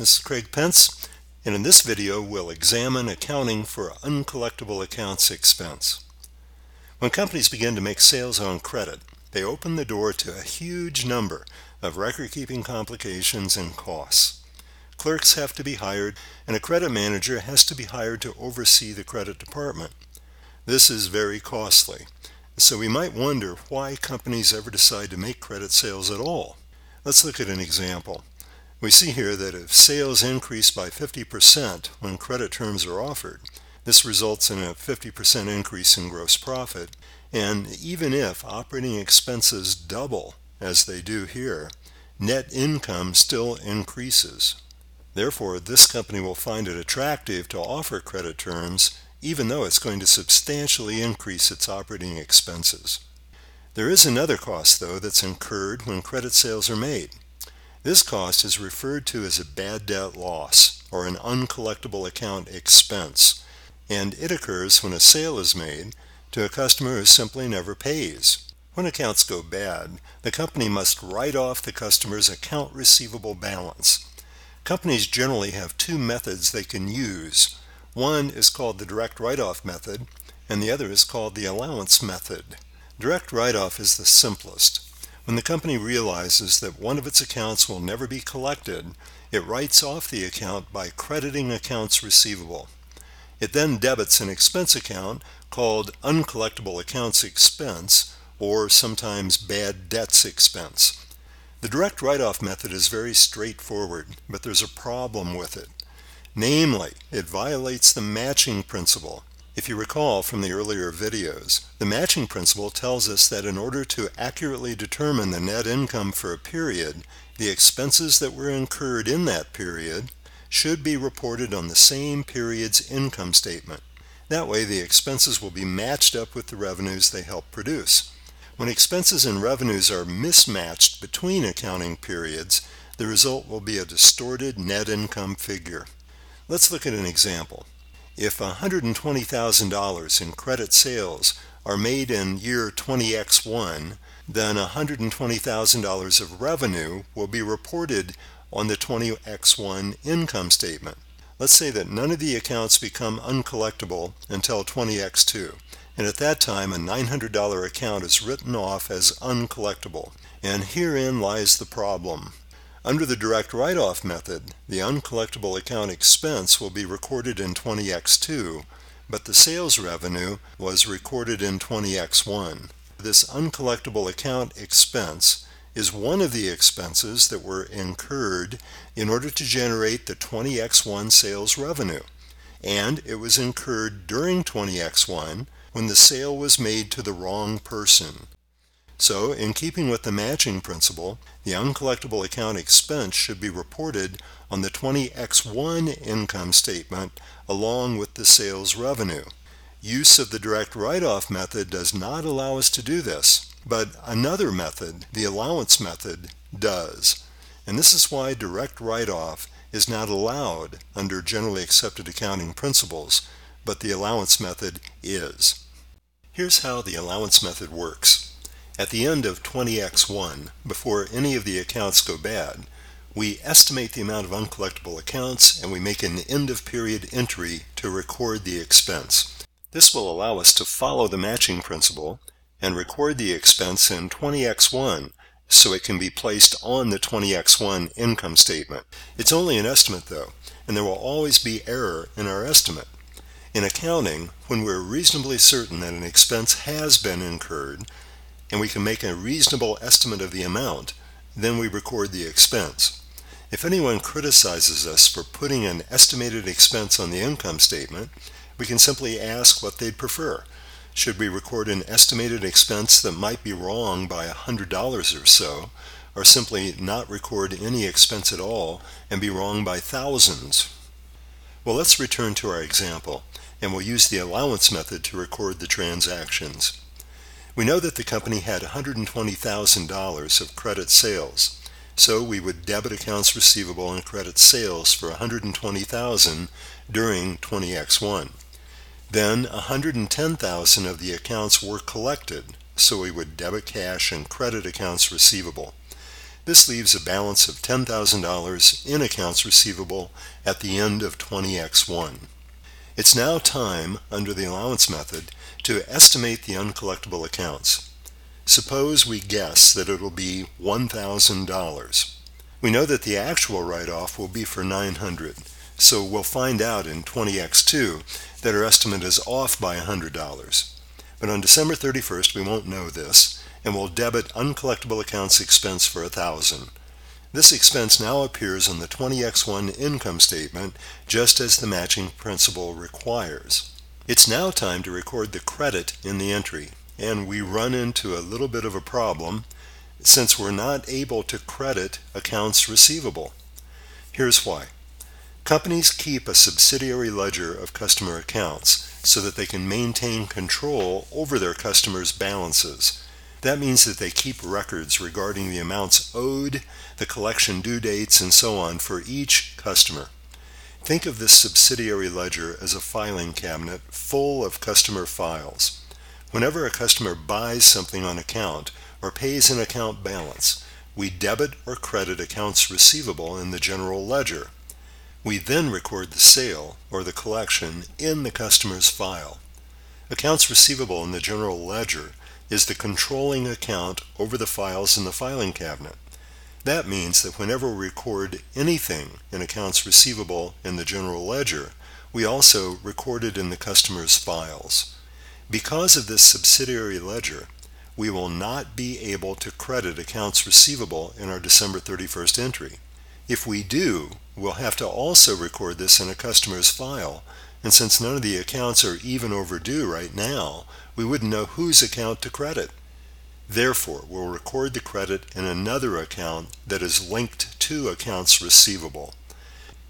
This is Craig Pence, and in this video we'll examine accounting for uncollectible accounts expense. When companies begin to make sales on credit, they open the door to a huge number of record-keeping complications and costs. Clerks have to be hired, and a credit manager has to be hired to oversee the credit department. This is very costly, so we might wonder why companies ever decide to make credit sales at all. Let's look at an example. We see here that if sales increase by 50% when credit terms are offered, this results in a 50% increase in gross profit, and even if operating expenses double, as they do here, net income still increases. Therefore, this company will find it attractive to offer credit terms even though it's going to substantially increase its operating expenses. There is another cost, though, that's incurred when credit sales are made. This cost is referred to as a bad debt loss or an uncollectible account expense, and it occurs when a sale is made to a customer who simply never pays. When accounts go bad, the company must write off the customer's account receivable balance. Companies generally have two methods they can use. One is called the direct write-off method, and the other is called the allowance method. Direct write-off is the simplest. When the company realizes that one of its accounts will never be collected, it writes off the account by crediting accounts receivable. It then debits an expense account called uncollectible accounts expense or sometimes bad debts expense. The direct write-off method is very straightforward, but there's a problem with it. Namely, it violates the matching principle if you recall from the earlier videos, the matching principle tells us that in order to accurately determine the net income for a period, the expenses that were incurred in that period should be reported on the same period's income statement. That way the expenses will be matched up with the revenues they help produce. When expenses and revenues are mismatched between accounting periods, the result will be a distorted net income figure. Let's look at an example. If $120,000 in credit sales are made in year 20x1, then $120,000 of revenue will be reported on the 20x1 income statement. Let's say that none of the accounts become uncollectible until 20x2, and at that time a $900 account is written off as uncollectible. And herein lies the problem. Under the direct write-off method, the uncollectible account expense will be recorded in 20x2, but the sales revenue was recorded in 20x1. This uncollectible account expense is one of the expenses that were incurred in order to generate the 20x1 sales revenue, and it was incurred during 20x1 when the sale was made to the wrong person. So, in keeping with the matching principle, the uncollectible account expense should be reported on the 20X1 income statement along with the sales revenue. Use of the direct write-off method does not allow us to do this, but another method, the allowance method, does. And this is why direct write-off is not allowed under generally accepted accounting principles, but the allowance method is. Here's how the allowance method works. At the end of 20x1, before any of the accounts go bad, we estimate the amount of uncollectible accounts and we make an end of period entry to record the expense. This will allow us to follow the matching principle and record the expense in 20x1 so it can be placed on the 20x1 income statement. It's only an estimate though, and there will always be error in our estimate. In accounting, when we're reasonably certain that an expense has been incurred, and we can make a reasonable estimate of the amount, then we record the expense. If anyone criticizes us for putting an estimated expense on the income statement, we can simply ask what they'd prefer. Should we record an estimated expense that might be wrong by $100 or so, or simply not record any expense at all and be wrong by thousands? Well, let's return to our example, and we'll use the allowance method to record the transactions. We know that the company had $120,000 of credit sales, so we would debit accounts receivable and credit sales for 120,000 during 20x1. Then 110,000 of the accounts were collected, so we would debit cash and credit accounts receivable. This leaves a balance of $10,000 in accounts receivable at the end of 20X1. It's now time, under the allowance method, to estimate the uncollectible accounts. Suppose we guess that it'll be $1,000. We know that the actual write-off will be for 900, so we'll find out in 20X2 that our estimate is off by $100. But on December 31st, we won't know this, and we'll debit uncollectible accounts expense for 1000 This expense now appears on the 20X1 income statement just as the matching principle requires. It's now time to record the credit in the entry, and we run into a little bit of a problem since we're not able to credit accounts receivable. Here's why. Companies keep a subsidiary ledger of customer accounts so that they can maintain control over their customers' balances. That means that they keep records regarding the amounts owed, the collection due dates, and so on for each customer. Think of this subsidiary ledger as a filing cabinet full of customer files. Whenever a customer buys something on account or pays an account balance, we debit or credit accounts receivable in the general ledger. We then record the sale or the collection in the customer's file. Accounts receivable in the general ledger is the controlling account over the files in the filing cabinet. That means that whenever we record anything in accounts receivable in the general ledger, we also record it in the customer's files. Because of this subsidiary ledger, we will not be able to credit accounts receivable in our December 31st entry. If we do, we'll have to also record this in a customer's file, and since none of the accounts are even overdue right now, we wouldn't know whose account to credit. Therefore, we'll record the credit in another account that is linked to accounts receivable.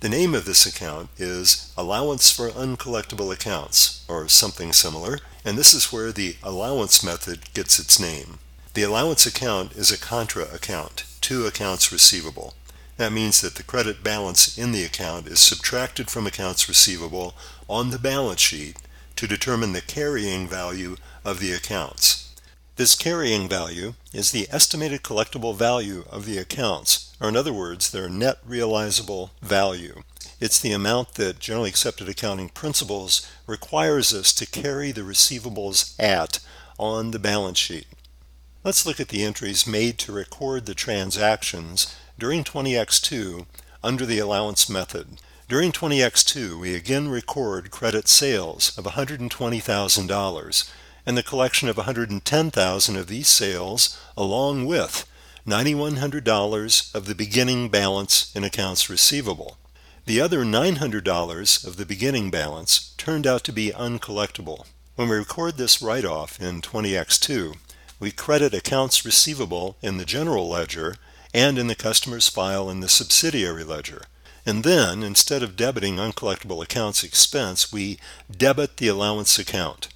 The name of this account is Allowance for Uncollectible Accounts, or something similar, and this is where the allowance method gets its name. The allowance account is a contra account to accounts receivable. That means that the credit balance in the account is subtracted from accounts receivable on the balance sheet to determine the carrying value of the accounts. This carrying value is the estimated collectible value of the accounts, or in other words, their net realizable value. It's the amount that generally accepted accounting principles requires us to carry the receivables at on the balance sheet. Let's look at the entries made to record the transactions during 20X2 under the allowance method. During 20X2, we again record credit sales of $120,000 and the collection of 110,000 of these sales along with $9,100 of the beginning balance in accounts receivable. The other $900 of the beginning balance turned out to be uncollectible. When we record this write-off in 20X2, we credit accounts receivable in the general ledger and in the customer's file in the subsidiary ledger. And then, instead of debiting uncollectible accounts expense, we debit the allowance account.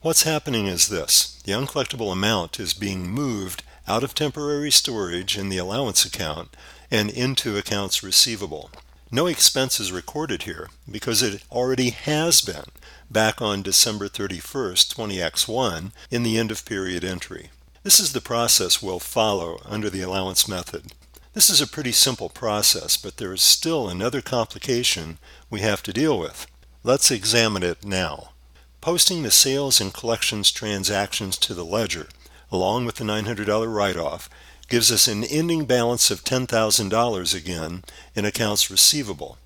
What's happening is this. The uncollectible amount is being moved out of temporary storage in the allowance account and into accounts receivable. No expense is recorded here because it already has been back on December 31st, 20X1 in the end of period entry. This is the process we'll follow under the allowance method. This is a pretty simple process, but there is still another complication we have to deal with. Let's examine it now. Posting the sales and collections transactions to the ledger, along with the $900 write-off, gives us an ending balance of $10,000 again in accounts receivable.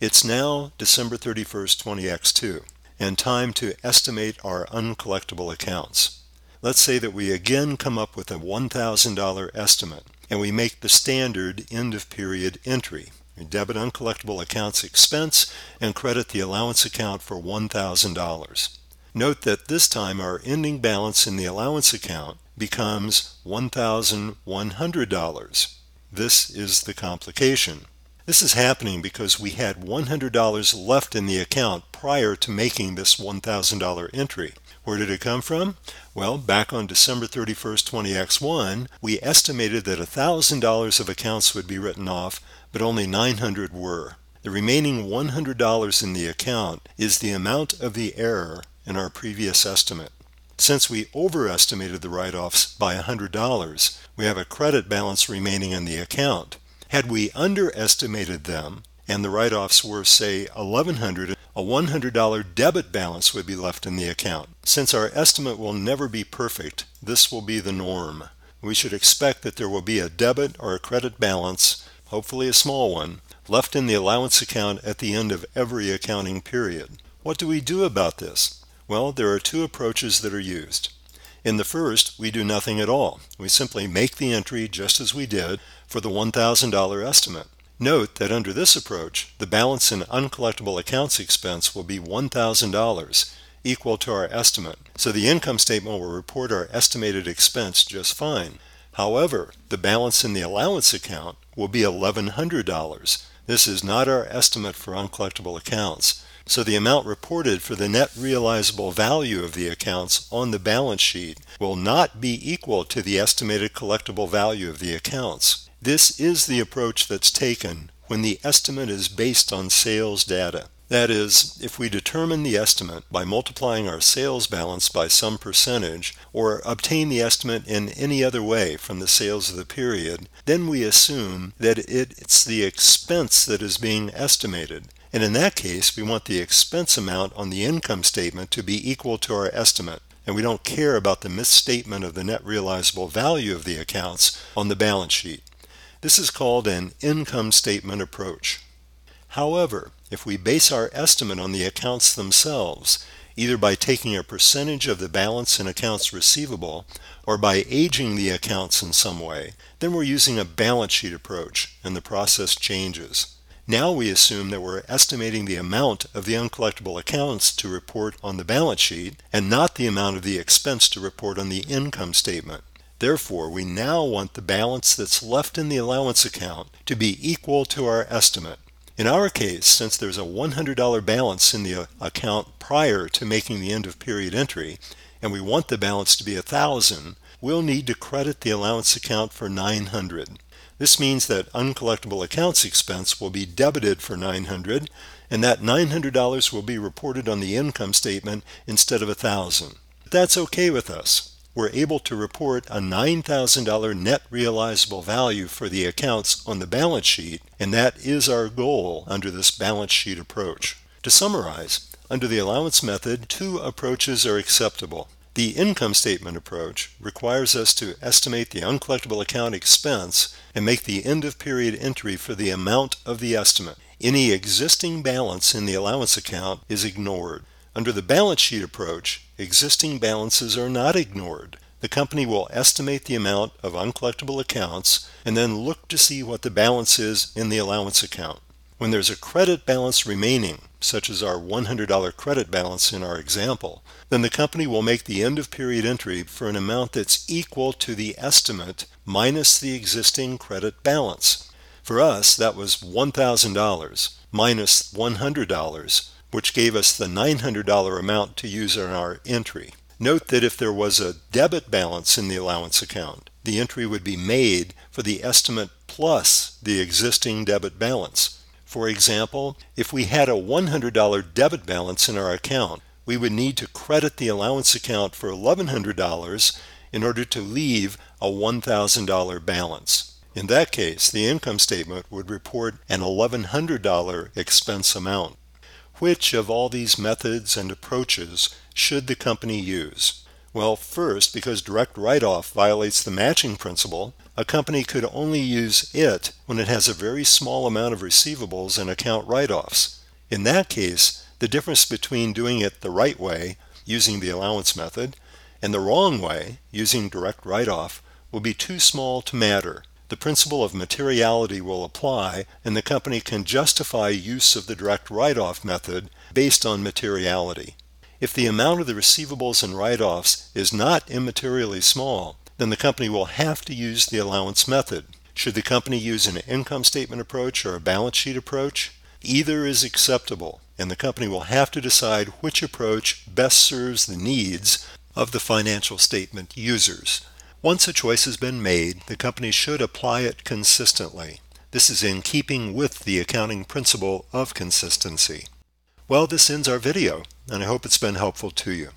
It's now December 31st, 20X2, and time to estimate our uncollectible accounts. Let's say that we again come up with a $1,000 estimate and we make the standard end of period entry. We debit uncollectible accounts expense and credit the allowance account for $1,000. Note that this time our ending balance in the allowance account becomes $1,100. This is the complication. This is happening because we had $100 left in the account prior to making this $1,000 entry. Where did it come from? Well, back on December 31st, 20X1, we estimated that $1,000 of accounts would be written off, but only 900 were. The remaining $100 in the account is the amount of the error in our previous estimate. Since we overestimated the write-offs by $100, we have a credit balance remaining in the account. Had we underestimated them, and the write-offs were, say, 1,100, a $100 debit balance would be left in the account. Since our estimate will never be perfect, this will be the norm. We should expect that there will be a debit or a credit balance, hopefully a small one, left in the allowance account at the end of every accounting period. What do we do about this? Well, there are two approaches that are used. In the first, we do nothing at all. We simply make the entry just as we did for the $1,000 estimate. Note that under this approach, the balance in uncollectible accounts expense will be $1,000, equal to our estimate, so the income statement will report our estimated expense just fine. However, the balance in the allowance account will be $1,100. This is not our estimate for uncollectible accounts, so the amount reported for the net realizable value of the accounts on the balance sheet will not be equal to the estimated collectible value of the accounts. This is the approach that's taken when the estimate is based on sales data. That is, if we determine the estimate by multiplying our sales balance by some percentage, or obtain the estimate in any other way from the sales of the period, then we assume that it's the expense that is being estimated, and in that case, we want the expense amount on the income statement to be equal to our estimate. And we don't care about the misstatement of the net realizable value of the accounts on the balance sheet. This is called an income statement approach. However, if we base our estimate on the accounts themselves, either by taking a percentage of the balance in accounts receivable or by aging the accounts in some way, then we're using a balance sheet approach and the process changes. Now we assume that we're estimating the amount of the uncollectible accounts to report on the balance sheet and not the amount of the expense to report on the income statement. Therefore, we now want the balance that's left in the allowance account to be equal to our estimate. In our case, since there's a $100 balance in the uh, account prior to making the end of period entry, and we want the balance to be 1000 we'll need to credit the allowance account for 900 this means that uncollectible accounts expense will be debited for 900 and that $900 will be reported on the income statement instead of 1000 That's okay with us. We're able to report a $9,000 net realizable value for the accounts on the balance sheet, and that is our goal under this balance sheet approach. To summarize, under the allowance method, two approaches are acceptable. The income statement approach requires us to estimate the uncollectible account expense and make the end of period entry for the amount of the estimate. Any existing balance in the allowance account is ignored. Under the balance sheet approach, existing balances are not ignored. The company will estimate the amount of uncollectible accounts and then look to see what the balance is in the allowance account. When there's a credit balance remaining, such as our $100 credit balance in our example, then the company will make the end of period entry for an amount that's equal to the estimate minus the existing credit balance. For us, that was $1,000 minus $100, which gave us the $900 amount to use in our entry. Note that if there was a debit balance in the allowance account, the entry would be made for the estimate plus the existing debit balance. For example, if we had a $100 debit balance in our account, we would need to credit the allowance account for $1,100 in order to leave a $1,000 balance. In that case, the income statement would report an $1,100 expense amount. Which of all these methods and approaches should the company use? Well, first, because direct write-off violates the matching principle, a company could only use it when it has a very small amount of receivables and account write-offs. In that case, the difference between doing it the right way, using the allowance method, and the wrong way, using direct write-off, will be too small to matter. The principle of materiality will apply, and the company can justify use of the direct write-off method based on materiality. If the amount of the receivables and write-offs is not immaterially small, then the company will have to use the allowance method. Should the company use an income statement approach or a balance sheet approach? Either is acceptable, and the company will have to decide which approach best serves the needs of the financial statement users. Once a choice has been made, the company should apply it consistently. This is in keeping with the accounting principle of consistency. Well, this ends our video, and I hope it's been helpful to you.